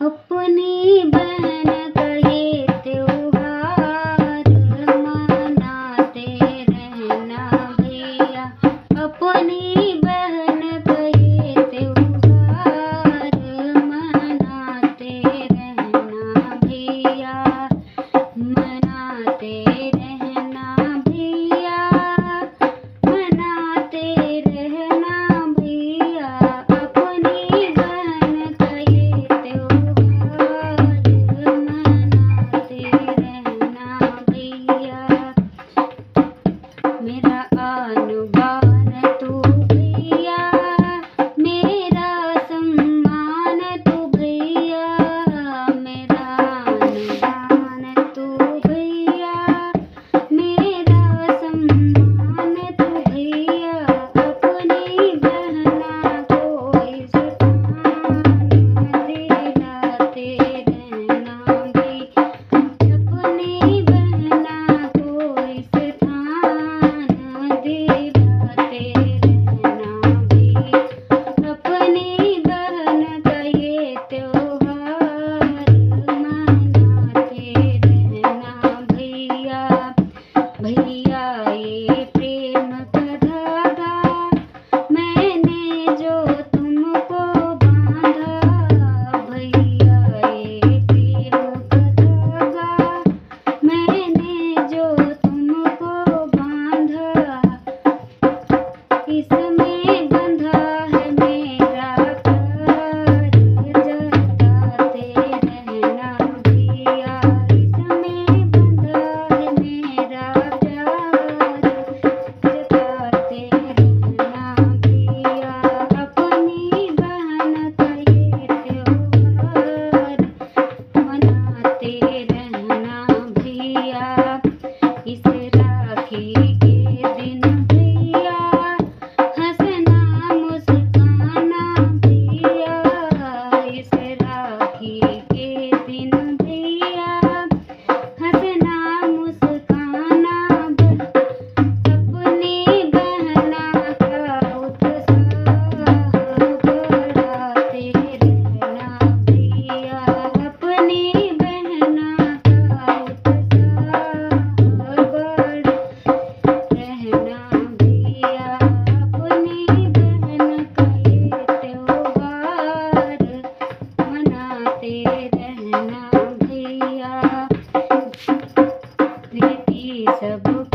अपने बहन मेरा आनु पाकिस्तान pero